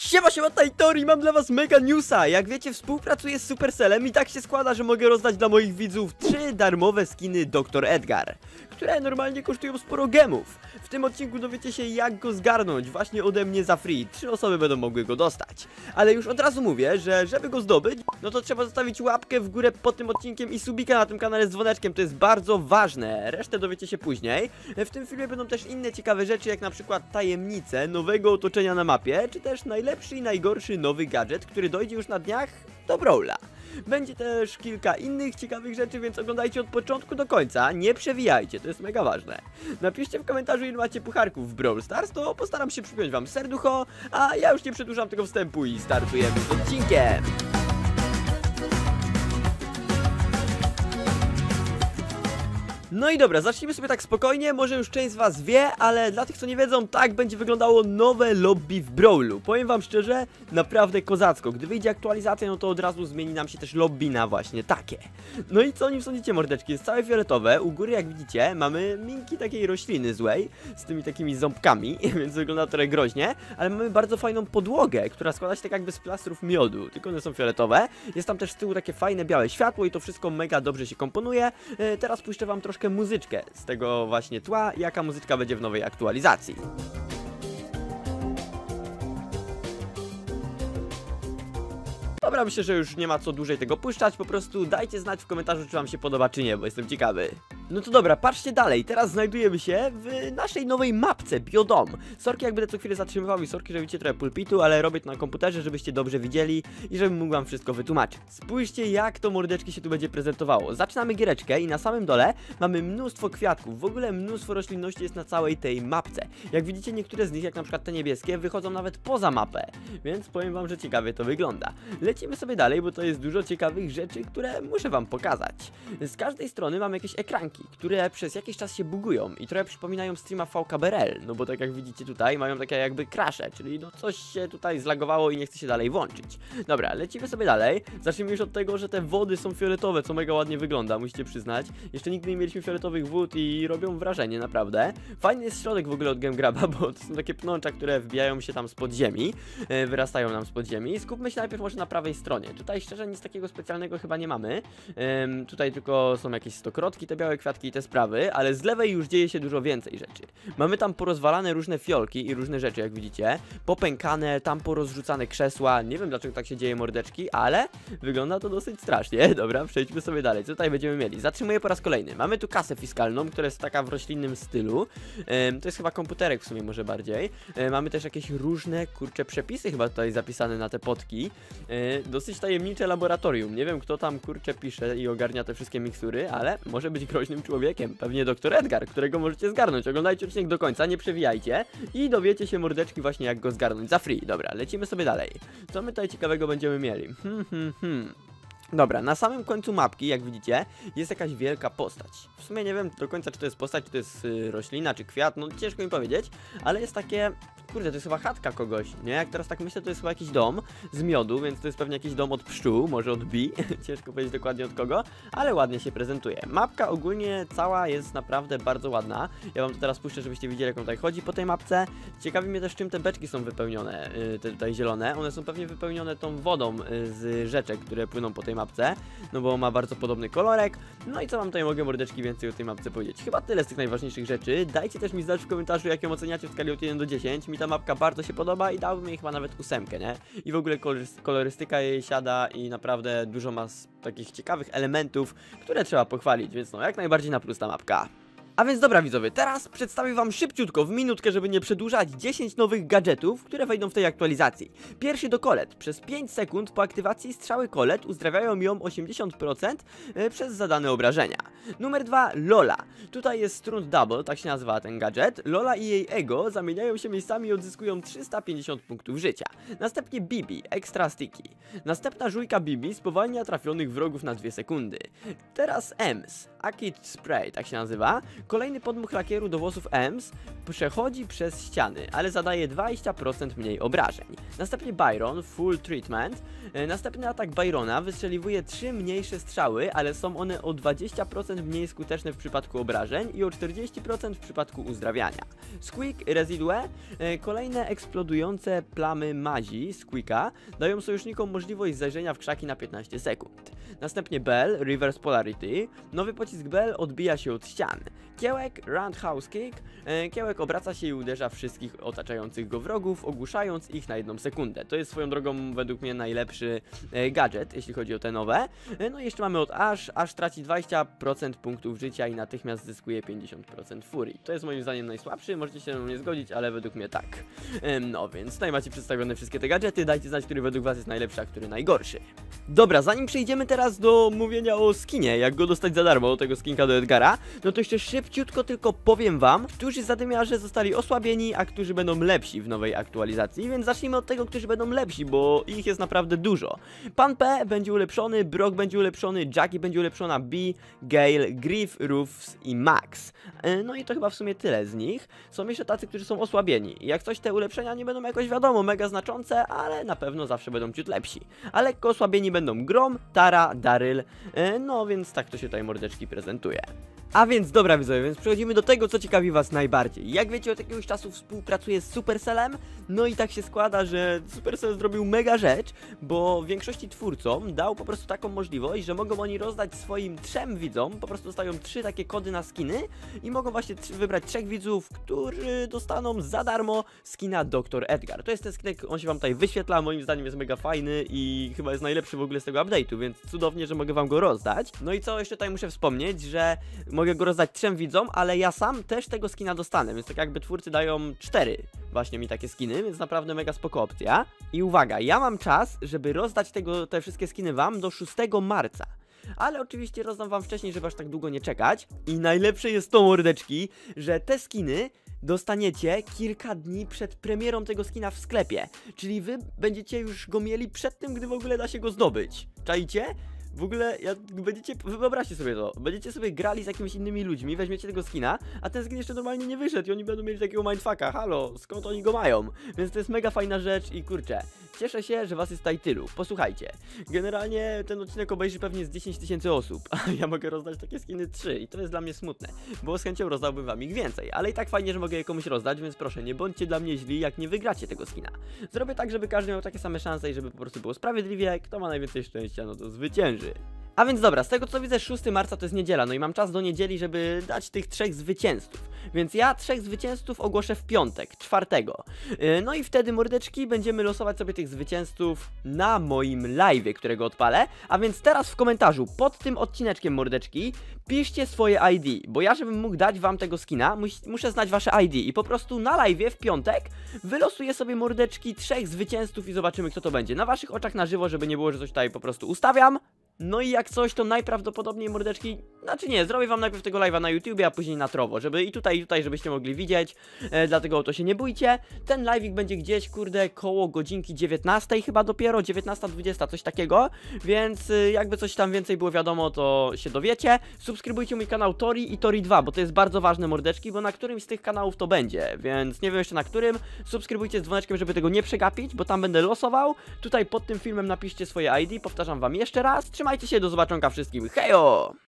Siema, siema, tutaj Tori, mam dla was mega newsa! Jak wiecie, współpracuję z Supercellem i tak się składa, że mogę rozdać dla moich widzów trzy darmowe skiny Dr. Edgar, które normalnie kosztują sporo gemów. W tym odcinku dowiecie się, jak go zgarnąć właśnie ode mnie za free. Trzy osoby będą mogły go dostać. Ale już od razu mówię, że żeby go zdobyć, no to trzeba zostawić łapkę w górę pod tym odcinkiem i subika na tym kanale z dzwoneczkiem, to jest bardzo ważne. Resztę dowiecie się później. W tym filmie będą też inne ciekawe rzeczy, jak na przykład tajemnice nowego otoczenia na mapie, czy też najlepszy i najgorszy nowy gadżet, który dojdzie już na dniach do Brawla. Będzie też kilka innych ciekawych rzeczy, więc oglądajcie od początku do końca, nie przewijajcie, to jest mega ważne. Napiszcie w komentarzu ile macie pucharków w Brawl Stars, to postaram się przypiąć wam serducho, a ja już nie przedłużam tego wstępu i startujemy z odcinkiem. No i dobra, zacznijmy sobie tak spokojnie, może już część z was wie, ale dla tych co nie wiedzą, tak będzie wyglądało nowe lobby w Brawlu. Powiem wam szczerze, naprawdę kozacko. Gdy wyjdzie aktualizacja, no to od razu zmieni nam się też lobby na właśnie takie. No i co o nim sądzicie mordeczki? Jest całe fioletowe, u góry jak widzicie mamy minki takiej rośliny złej, z tymi takimi ząbkami, więc wygląda trochę groźnie, ale mamy bardzo fajną podłogę, która składa się tak jakby z plastrów miodu, tylko one są fioletowe. Jest tam też z tyłu takie fajne białe światło i to wszystko mega dobrze się komponuje. E, teraz puszczę wam troszkę muzyczkę z tego właśnie tła, jaka muzyczka będzie w nowej aktualizacji. Dobra, myślę, że już nie ma co dłużej tego puszczać, po prostu dajcie znać w komentarzu, czy wam się podoba, czy nie, bo jestem ciekawy. No to dobra, patrzcie dalej, teraz znajdujemy się w naszej nowej mapce, Biodom. Sorki jak będę co chwilę zatrzymywał i sorki, że widzicie trochę pulpitu, ale robię to na komputerze, żebyście dobrze widzieli i żebym mógł wam wszystko wytłumaczyć. Spójrzcie jak to mordeczki się tu będzie prezentowało. Zaczynamy giereczkę i na samym dole mamy mnóstwo kwiatków, w ogóle mnóstwo roślinności jest na całej tej mapce. Jak widzicie niektóre z nich, jak na przykład te niebieskie, wychodzą nawet poza mapę, więc powiem wam, że ciekawie to wygląda. Lecimy sobie dalej, bo to jest dużo ciekawych rzeczy, które muszę wam pokazać. Z każdej strony mamy jakieś ekranki, które przez jakiś czas się bugują i trochę przypominają streama VKBRL, no bo tak jak widzicie tutaj mają takie jakby crashe, czyli no coś się tutaj zlagowało i nie chce się dalej włączyć. Dobra, lecimy sobie dalej. Zacznijmy już od tego, że te wody są fioletowe, co mega ładnie wygląda, musicie przyznać. Jeszcze nigdy nie mieliśmy fioletowych wód i robią wrażenie, naprawdę. Fajny jest środek w ogóle od Game Graba, bo to są takie pnącza, które wbijają się tam spod ziemi, e, wyrastają nam spod ziemi. Skupmy się najpierw może na prawej stronie. Tutaj szczerze nic takiego specjalnego chyba nie mamy. Tutaj tylko są jakieś stokrotki, te białe i te sprawy, ale z lewej już dzieje się dużo więcej rzeczy. Mamy tam porozwalane różne fiolki i różne rzeczy, jak widzicie. Popękane, tam porozrzucane krzesła. Nie wiem dlaczego tak się dzieje mordeczki, ale wygląda to dosyć strasznie. Dobra, przejdźmy sobie dalej. Co tutaj będziemy mieli? Zatrzymuję po raz kolejny. Mamy tu kasę fiskalną, która jest taka w roślinnym stylu. To jest chyba komputerek w sumie może bardziej. Ym, mamy też jakieś różne, kurcze, przepisy chyba tutaj zapisane na te potki. Yy, dosyć tajemnicze laboratorium. Nie wiem, kto tam kurczę pisze i ogarnia te wszystkie mikstury, ale może być groźnym człowiekiem. Pewnie doktor Edgar, którego możecie zgarnąć. Oglądajcie odcinek do końca, nie przewijajcie i dowiecie się mordeczki właśnie jak go zgarnąć za free. Dobra, lecimy sobie dalej. Co my tutaj ciekawego będziemy mieli? Hmm, hmm, hmm. Dobra, na samym końcu mapki, jak widzicie, jest jakaś wielka postać. W sumie nie wiem do końca, czy to jest postać, czy to jest y, roślina, czy kwiat, no ciężko mi powiedzieć, ale jest takie, kurde, to jest chyba chatka kogoś, nie? Jak teraz tak myślę, to jest chyba jakiś dom z miodu, więc to jest pewnie jakiś dom od pszczół, może od bi, ciężko powiedzieć dokładnie od kogo, ale ładnie się prezentuje. Mapka ogólnie cała jest naprawdę bardzo ładna. Ja wam to teraz puszczę, żebyście widzieli, jak on tutaj chodzi po tej mapce. Ciekawi mnie też, czym te beczki są wypełnione, y, te tutaj zielone. One są pewnie wypełnione tą wodą y, z rzeczek, które płyną po tej mapce mapce, no bo ma bardzo podobny kolorek. No i co wam tutaj mogę mordeczki więcej o tej mapce powiedzieć? Chyba tyle z tych najważniejszych rzeczy. Dajcie też mi znać w komentarzu, jak ją oceniacie w skali od 1 do 10. Mi ta mapka bardzo się podoba i dałbym jej chyba nawet ósemkę, nie? I w ogóle kolorystyka jej siada i naprawdę dużo ma takich ciekawych elementów, które trzeba pochwalić, więc no jak najbardziej na plus ta mapka. A więc dobra widzowie, teraz przedstawię wam szybciutko, w minutkę, żeby nie przedłużać 10 nowych gadżetów, które wejdą w tej aktualizacji. Pierwszy do kolet. Przez 5 sekund po aktywacji strzały kolet uzdrawiają ją 80% e, przez zadane obrażenia. Numer 2 Lola. Tutaj jest Strunt Double, tak się nazywa ten gadżet. Lola i jej ego zamieniają się miejscami i odzyskują 350 punktów życia. Następnie Bibi, Extra Sticky. Następna żujka Bibi spowalnia trafionych wrogów na 2 sekundy. Teraz Ems, Akid Spray, tak się nazywa Kolejny podmuch lakieru do włosów EMS przechodzi przez ściany, ale zadaje 20% mniej obrażeń. Następnie Byron, Full Treatment. E, Następny atak Byrona wystrzeliwuje 3 mniejsze strzały, ale są one o 20% mniej skuteczne w przypadku obrażeń i o 40% w przypadku uzdrawiania. Squeak Residue, e, kolejne eksplodujące plamy mazi Squeaka dają sojusznikom możliwość zajrzenia w krzaki na 15 sekund. Następnie Bell, Reverse Polarity, nowy pocisk Bell odbija się od ścian. Kiełek, Roundhouse Kick, e, kiełek obraca się i uderza wszystkich otaczających go wrogów, ogłuszając ich na jedną sekundę. To jest swoją drogą według mnie najlepszy e, gadżet, jeśli chodzi o te nowe. E, no i jeszcze mamy od Ash, Ash traci 20% punktów życia i natychmiast zyskuje 50% furii. To jest moim zdaniem najsłabszy, możecie się nie zgodzić, ale według mnie tak. No więc tutaj macie przedstawione wszystkie te gadżety, dajcie znać, który według was jest najlepszy, a który najgorszy. Dobra, zanim przejdziemy teraz do mówienia o skinie, jak go dostać za darmo, tego skinka do Edgara, no to jeszcze szybciutko tylko powiem wam, którzy zadymiarze zostali osłabieni, a którzy będą lepsi w nowej aktualizacji, więc zacznijmy od tego, którzy będą lepsi, bo ich jest naprawdę dużo. Pan P będzie ulepszony, Brock będzie ulepszony, Jackie będzie ulepszona, B, Gale, Griff, Roofs i Max. E, No i to chyba w sumie tyle z nich. Są jeszcze tacy, którzy są osłabieni. Jak coś te ulepszenia nie będą jakoś wiadomo, mega znaczące, ale na pewno zawsze będą ciut lepsi. A lekko osłabieni będą Grom, Tara, Daryl, e, no więc tak to się tutaj mordeczki prezentuje. A więc dobra widzowie, więc przechodzimy do tego, co ciekawi was najbardziej. Jak wiecie, od jakiegoś czasu współpracuję z Supercellem, no i tak się składa, że Supercell zrobił mega rzecz, bo większości twórcom dał po prostu taką możliwość, że mogą oni rozdać swoim trzem widzom, po prostu dostają trzy takie kody na skiny i mogą właśnie wybrać trzech widzów, którzy dostaną za darmo skina Dr. Edgar. To jest ten skinek, on się wam tutaj wyświetla, moim zdaniem jest mega fajny i chyba jest najlepszy w ogóle z tego update'u, więc cudownie, że mogę wam go rozdać. No i co jeszcze tutaj muszę wspomnieć, że mogę go rozdać trzem widzom, ale ja sam też tego skina dostanę, więc tak jakby twórcy dają cztery właśnie mi takie skiny, więc naprawdę mega spoko opcja. I uwaga, ja mam czas, żeby rozdać tego, te wszystkie skiny wam do 6 marca. Ale oczywiście rozdam wam wcześniej, żeby aż tak długo nie czekać. I najlepsze jest to, mordeczki, że te skiny dostaniecie kilka dni przed premierą tego skina w sklepie. Czyli wy będziecie już go mieli przed tym, gdy w ogóle da się go zdobyć. Czajcie? W ogóle, będziecie, wy wyobraźcie sobie to, będziecie sobie grali z jakimiś innymi ludźmi, weźmiecie tego skina, a ten skin jeszcze normalnie nie wyszedł i oni będą mieli takiego mindfucka, halo, skąd oni go mają? Więc to jest mega fajna rzecz i kurczę, cieszę się, że was jest tutaj tylu. Posłuchajcie, generalnie ten odcinek obejrzy pewnie z 10 tysięcy osób, a ja mogę rozdać takie skiny 3 i to jest dla mnie smutne, bo z chęcią rozdałbym wam ich więcej, ale i tak fajnie, że mogę je komuś rozdać, więc proszę, nie bądźcie dla mnie źli, jak nie wygracie tego skina. Zrobię tak, żeby każdy miał takie same szanse i żeby po prostu było sprawiedliwie, kto ma najwięcej szczęścia, no to zwycięży. A więc dobra, z tego co widzę 6 marca to jest niedziela, no i mam czas do niedzieli, żeby dać tych trzech zwycięzców. Więc ja trzech zwycięzców ogłoszę w piątek, czwartego. Yy, No i wtedy mordeczki będziemy losować sobie tych zwycięzców na moim live, którego odpalę. A więc teraz w komentarzu pod tym odcineczkiem mordeczki piszcie swoje ID, bo ja żebym mógł dać wam tego skina, mus muszę znać wasze ID i po prostu na live w piątek wylosuję sobie mordeczki trzech zwycięzców i zobaczymy kto to będzie. Na waszych oczach na żywo, żeby nie było, że coś tutaj po prostu ustawiam. No i jak coś, to najprawdopodobniej mordeczki, znaczy nie, zrobię wam najpierw tego live'a na YouTubie, a później na Trowo, żeby i tutaj, i tutaj, żebyście mogli widzieć, e, dlatego o to się nie bójcie. Ten live'ik będzie gdzieś, kurde, koło godzinki 19 chyba dopiero, 19.20, coś takiego, więc y, jakby coś tam więcej było wiadomo, to się dowiecie. Subskrybujcie mój kanał Tori i Tori 2, bo to jest bardzo ważne mordeczki, bo na którymś z tych kanałów to będzie, więc nie wiem jeszcze na którym. Subskrybujcie z dzwoneczkiem, żeby tego nie przegapić, bo tam będę losował. Tutaj pod tym filmem napiszcie swoje ID, powtarzam wam jeszcze raz. Trzymajcie się, do zobaczonka wszystkim. Hejo!